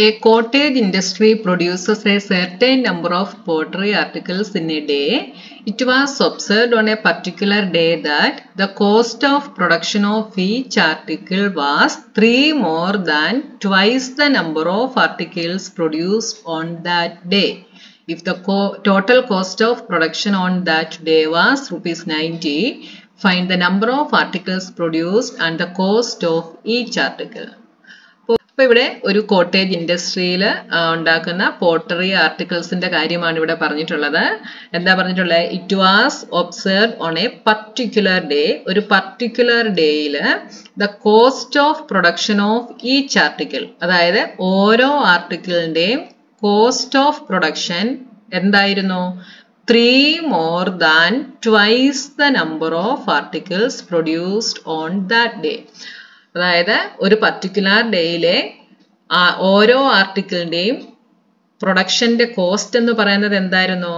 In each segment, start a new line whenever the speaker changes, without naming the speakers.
A cottage industry produces a certain number of pottery articles in a day. It was observed on a particular day that the cost of production of each article was three more than twice the number of articles produced on that day. If the co- total cost of production on that day was rupees 90, find the number of articles produced and the cost of each article. അപ്പോൾ ഇവിടെ ഒരു cottage ഇൻഡസ്ട്രിയിൽ ഉണ്ടാക്കുന്ന pottery ആർട്ടിക്കിൾസിന്റെ കാര്യമാണ് ഇവിടെ പറഞ്ഞിട്ടുള്ളത്. എന്താ പറഞ്ഞിട്ടുള്ളത്? It was observe on a particular day ഒരു പർട്ടിക്കുലർ ഡേയിൽ the cost of production of each article അതായത് ഓരോ ആർട്ടിക്കിളിന്റെയും കോസ്റ്റ് ഓഫ് പ്രൊഡക്ഷൻ എന്തായിരുന്നു? Three more than twice the number of articles produced on that day അതായത് ഒരു പർട്ടിക്കുലർ ഡേയിലെ ഓരോ ആർട്ടിക്കിളിന്റെയും പ്രൊഡക്ഷന്റെ cost എന്ന് പറയുന്നത് എന്തായിരുന്നു?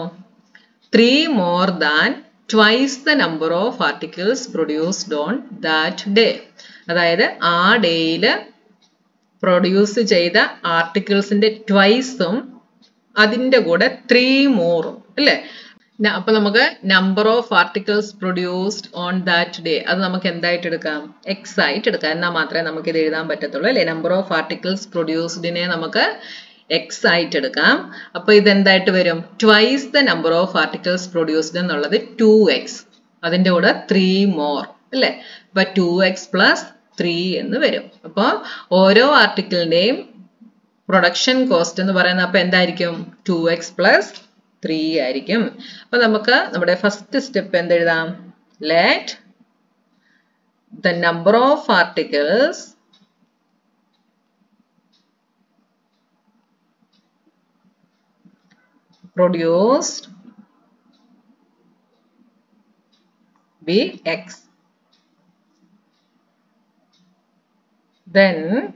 Three more than twice the number of articles produced on that day അതായത് ആ ഡേയിൽ പ്രൊഡ്യൂസ് ചെയ്ത ആർട്ടിക്കിൾസിന്റെ ട്വൈസും അതിന്റെ കൂടെ ത്രീ മോറും അല്ലേ? അപ്പൊ നമുക്ക് number of articles produced on that day അത് നമുക്ക് എന്തായിട്ട് എടുക്കാം? എക്സ് ആയിട്ട് എടുക്കാം. എന്നാൽ മാത്രമേ നമുക്ക് ഇത് എഴുതാൻ പറ്റത്തുള്ളൂ അല്ലെ? നമ്പർ ഓഫ് ആർട്ടിക്കിൾസ് പ്രൊഡ്യൂസ്ഡിനെ നമുക്ക് എക്സ് ആയിട്ട് എടുക്കാം. അപ്പൊ ഇത് എന്തായിട്ട് വരും? Twice the number of articles produced എന്നുള്ളത് ടു എക്സ് അതിന്റെ കൂടെ ത്രീ മോർ അല്ലേ? അപ്പൊ ടു എക്സ് പ്ലസ് ത്രീ എന്ന് വരും. അപ്പോൾ ഓരോ ആർട്ടിക്കിളിന്റെയും പ്രൊഡക്ഷൻ കോസ്റ്റ് എന്ന് പറയുന്നത് അപ്പൊ എന്തായിരിക്കും? ടു എക്സ് പ്ലസ് ത്രീ ആയിരിക്കും. അപ്പൊ നമുക്ക് നമ്മുടെ first step എന്തെഴുതാം? Let the number of articles produced be x. Then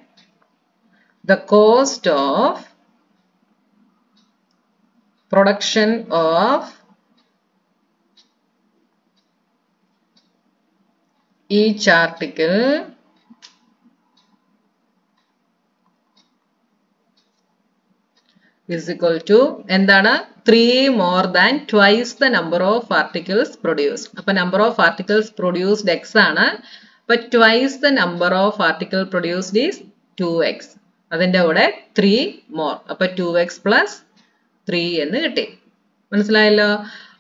the cost of production of each article. is equal to എന്താണ്? Three more than twice the number of articles produced അപ്പൊ number of articles produced x ആണ്. അപ്പൊ twice the number of article produced is two x അതിന്റെ കൂടെ three more അപ്പൊ two x plus three എന്ന് കിട്ടി. മനസ്സിലായല്ലോ?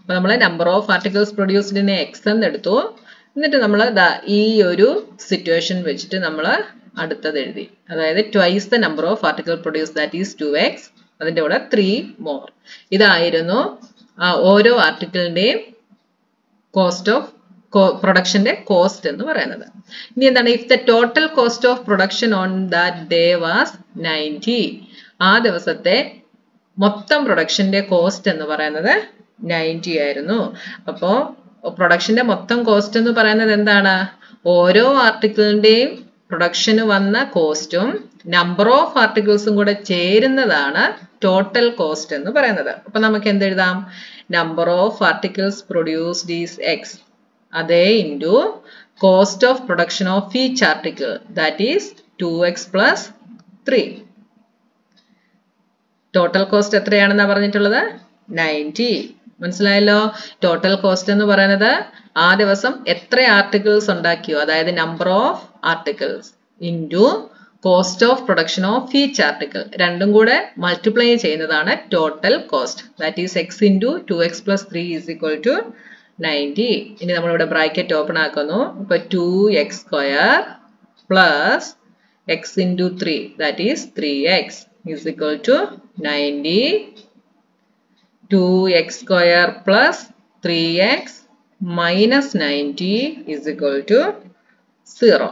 അപ്പൊ നമ്മൾ നമ്പർ ഓഫ് ആർട്ടിക്കിൾസ് പ്രൊഡ്യൂസ്ഡ് പ്രൊഡ്യൂസ്ഡിനെ എക്സ് എന്ന് എടുത്തു എന്നിട്ട് നമ്മൾ ഈ ഒരു സിറ്റുവേഷൻ വെച്ചിട്ട് നമ്മൾ അടുത്തത് എഴുതി. അതായത് twice the number of article produce that is two x അതിന്റെ കൂടെ ത്രീ മോർ ഇതായിരുന്നു ഓരോ ആർട്ടിക്കിളിന്റെയും കോസ്റ്റ് ഓഫ് പ്രൊഡക്ഷന്റെ കോസ്റ്റ് എന്ന് പറയുന്നത്. ഇനി എന്താണ്? If the total cost of production on that day was ninety ആ ദിവസത്തെ മൊത്തം പ്രൊഡക്ഷന്റെ കോസ്റ്റ് എന്ന് പറയുന്നത് നയന്റി ആയിരുന്നു. അപ്പോൾ പ്രൊഡക്ഷന്റെ മൊത്തം കോസ്റ്റ് എന്ന് പറയുന്നത് എന്താണ്? ഓരോ ആർട്ടിക്കിളിന്റെയും പ്രൊഡക്ഷന് വന്ന കോസ്റ്റും നമ്പർ ഓഫ് ആർട്ടിക്കിൾസും കൂടെ ചേരുന്നതാണ് ടോട്ടൽ കോസ്റ്റ് എന്ന് പറയുന്നത്. അപ്പൊ നമുക്ക് എന്തെഴുതാം number of articles produced is x അതേ into cost of production of each article that is two x plus three total cost എത്രയാണെന്നാ പറഞ്ഞിട്ടുള്ളത്? നയന്റി. മനസ്സിലായല്ലോ? ടോട്ടൽ കോസ്റ്റ് എന്ന് പറയുന്നത് ആ ദിവസം എത്ര ആർട്ടിക്കിൾസ് ഉണ്ടാക്കിയോ? അതായത് number of articles into cost of production of each article രണ്ടും കൂടെ മൾട്ടിപ്ലൈ ചെയ്യുന്നതാണ് total cost that is x into two x plus three is equal to ninety ഇനി നമ്മളിവിടെ ബ്രാക്കറ്റ് ഓപ്പൺ ആക്കുന്നു. ഇപ്പൊ two x square plus x into three that is three x is equal to ninety two x square plus three x minus ninety is equal to zero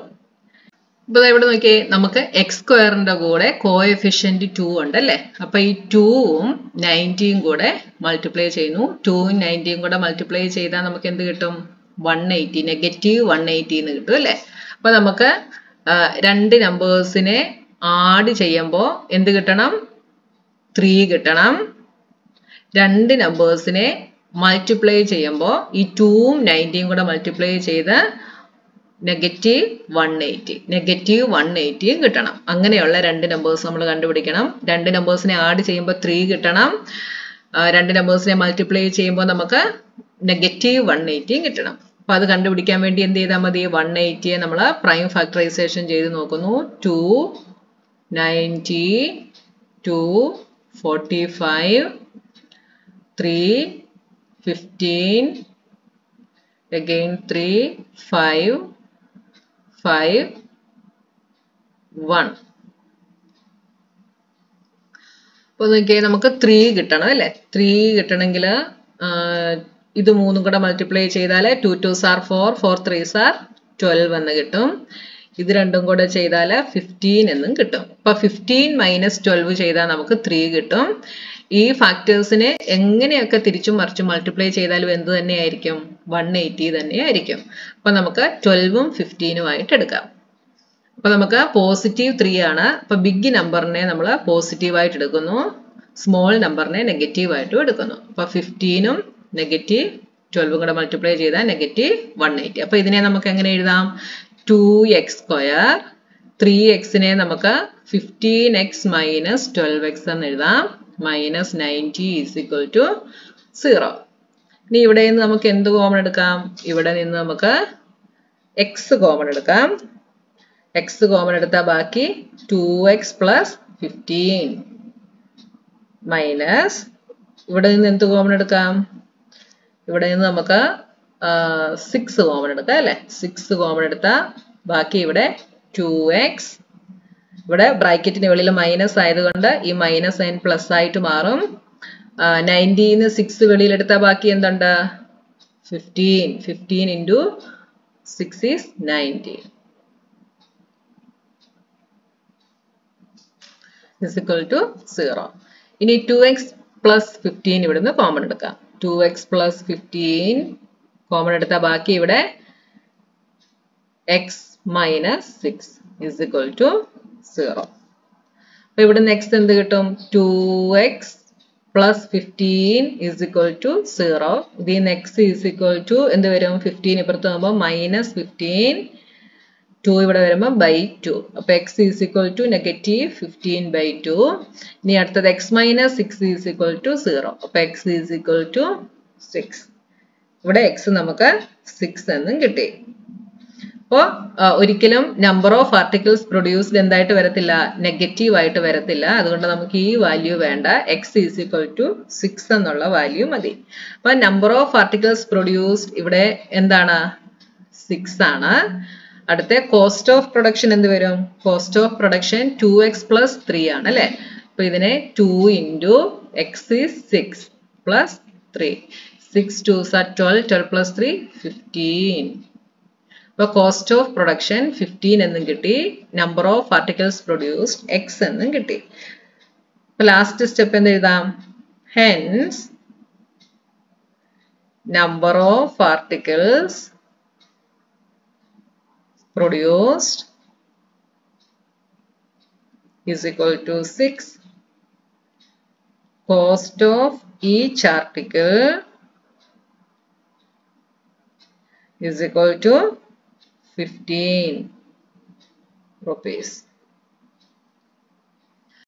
ഇപ്പൊ ഇവിടെ നോക്കിയേ നമുക്ക് X സ്ക്വയറിന്റെ കൂടെ കോഎഫിഷ്യന്റ് ടു ഉണ്ട് അല്ലേ അപ്പൊ ഈ ടൂവും നയന്റിയും കൂടെ മൾട്ടിപ്ലൈ ചെയ്യുന്നു. ടൂവും നയന്റിയും കൂടെ മൾട്ടിപ്ലൈ ചെയ്താൽ നമുക്ക് എന്ത് കിട്ടും? One eighty negative one eighty എന്ന് കിട്ടും അല്ലേ? അപ്പൊ നമുക്ക് രണ്ട് നമ്പേഴ്സിനെ ആഡ് ചെയ്യുമ്പോൾ എന്ത് കിട്ടണം? ത്രീ കിട്ടണം. രണ്ട് നമ്പേഴ്സിനെ മൾട്ടിപ്ലൈ ചെയ്യുമ്പോൾ ഈ ടൂവും നയന്റിയും കൂടെ മൾട്ടിപ്ലൈ ചെയ്ത് negative one eighty negative one എയ്റ്റിയും കിട്ടണം. അങ്ങനെയുള്ള രണ്ട് നമ്പേഴ്സ് നമ്മൾ കണ്ടുപിടിക്കണം. രണ്ട് നമ്പേഴ്സിനെ ആഡ് ചെയ്യുമ്പോൾ ത്രീ കിട്ടണം. രണ്ട് നമ്പേഴ്സിനെ മൾട്ടിപ്ലൈ ചെയ്യുമ്പോൾ നമുക്ക് നെഗറ്റീവ് വൺ എയ്റ്റിയും കിട്ടണം. അപ്പോൾ അത് കണ്ടുപിടിക്കാൻ വേണ്ടി എന്ത് ചെയ്താൽ മതി? വൺ എയ്റ്റിയെ നമ്മൾ പ്രൈം ഫാക്ടറൈസേഷൻ ചെയ്ത് നോക്കുന്നു. Two ninety two forty five three fifteen again 3 5 5 1 അപ്പോൾ നോക്കിയാൽ നമുക്ക് ത്രീ കിട്ടണം അല്ലേ? ത്രീ കിട്ടണമെങ്കിൽ ഇത് മൂന്നും കൂടെ മൾട്ടിപ്ലൈ ചെയ്താൽ two two are four four three are twelve എന്ന് കിട്ടും. ഇത് രണ്ടും കൂടെ ചെയ്താൽ ഫിഫ്റ്റീൻ എന്നും കിട്ടും. അപ്പോൾ ഫിഫ്റ്റീൻ മൈനസ് ട്വൽവ് ചെയ്താൽ നമുക്ക് ത്രീ കിട്ടും. ഈ ഫാക്ടേഴ്സിനെ എങ്ങനെയൊക്കെ തിരിച്ചും മറിച്ചും മൾട്ടിപ്ലൈ ചെയ്താലും എന്ത് തന്നെയായിരിക്കും? വൺ എയ്റ്റി തന്നെയായിരിക്കും. അപ്പൊ നമുക്ക് ട്വൽവും ഫിഫ്റ്റീനും ആയിട്ട് എടുക്കാം. അപ്പൊ നമുക്ക് പോസിറ്റീവ് ത്രീ ആണ്. അപ്പൊ ബിഗ് നമ്പറിനെ നമ്മൾ പോസിറ്റീവ് ആയിട്ട് എടുക്കുന്നു. സ്മോൾ നമ്പറിനെ നെഗറ്റീവ് ആയിട്ടും എടുക്കുന്നു. അപ്പൊ ഫിഫ്റ്റീനും നെഗറ്റീവ് ട്വൽവും കൂടെ മൾട്ടിപ്ലൈ ചെയ്താൽ നെഗറ്റീവ് വൺ എയ്റ്റി അപ്പൊ ഇതിനെ നമുക്ക് എങ്ങനെ എഴുതാം? ടു എക്സ് സ്ക്വയർ ത്രീ എക്സിനെ നമുക്ക് fifteen x minus twelve x എന്ന് എഴുതാം. Minus ninety is equal to zero ഇനി ഇവിടെ നിന്ന് നമുക്ക് എന്ത് കോമൺ എടുക്കാം? ഇവിടെ നിന്ന് നമുക്ക് എക്സ് കോമൺ എടുക്കാം. എക്സ് കോമൺ എടുത്താൽ ബാക്കി two x plus fifteen minus ഇവിടെ നിന്ന് എന്ത് കോമൺ എടുക്കാം? ഇവിടെ നിന്ന് നമുക്ക് സിക്സ് കോമൺ എടുക്കാം അല്ലെ? സിക്സ് കോമൺ എടുത്താൽ ബാക്കി ഇവിടെ ടു എക്സ് ഇവിടെ ബ്രാക്കറ്റിന് വെളിയിൽ മൈനസ് ആയതുകൊണ്ട് ഈ മൈനസ് സൈൻ പ്ലസ് ആയിട്ട് മാറും. നയന്റീന്ന് സിക്സ് വെളിയിലെടുത്താൽ ബാക്കി എന്തുണ്ട്? Fifteen fifteen into six is nineteen is equal to zero ഇനി ടു എക്സ് പ്ലസ് ഫിഫ്റ്റീൻ ഇവിടുന്ന് കോമൺ എടുക്കാം. Two x plus fifteen common എടുത്ത ബാക്കി ഇവിടെ x minus six is equal to zero അപ്പൊ ഇവിടെ നെക്സ്റ്റ് എന്ത് കിട്ടും? Two x plus fifteen is equal to zero ഇത് നെക്സ്റ്റ് ഇസ് ഇക്വൽ ടു എന്ത് വരും? ഫിഫ്റ്റീൻ ഇപ്പുറത്ത് വരുമ്പോൾ മൈനസ് ഫിഫ്റ്റീൻ ടു ഇവിടെ വരുമ്പോൾ ബൈ ടു അപ്പൊ x is equal to negative fifteen by two ഇനി അടുത്തത് x minus six is equal to zero അപ്പൊ x is equal to six ഇവിടെ എക്സ് നമുക്ക് സിക്സ് എന്നും കിട്ടി. അപ്പോൾ ഒരിക്കലും നമ്പർ ഓഫ് ആർട്ടിക്കിൾസ് പ്രൊഡ്യൂസ്ഡ് എന്തായിട്ട് വരത്തില്ല നെഗറ്റീവ് ആയിട്ട് വരത്തില്ല. അതുകൊണ്ട് നമുക്ക് ഈ വാല്യൂ വേണ്ട. X is equal to six എന്നുള്ള വാല്യൂ മതി. അപ്പൊ നമ്പർ ഓഫ് ആർട്ടിക്കിൾസ് പ്രൊഡ്യൂസ്ഡ് ഇവിടെ എന്താണ്? സിക്സ് ആണ്. അടുത്ത കോസ്റ്റ് ഓഫ് പ്രൊഡക്ഷൻ എന്ത് വരും? Cost of production two x plus three ആണ് അല്ലെ? അപ്പൊ ഇതിനെ two into x is six plus three six two are twelve twelve plus three fifteen അപ്പോൾ കോസ്റ്റ് ഓഫ് പ്രൊഡക്ഷൻ ഫിഫ്റ്റീൻ എന്നും കിട്ടി. Number of articles produced x എന്നും കിട്ടി. അപ്പൊ ലാസ്റ്റ് സ്റ്റെപ്പ് എന്ത് എഴുതാം? Hence number of articles produced is equal to 6 cost of each article is equal to 15 rupees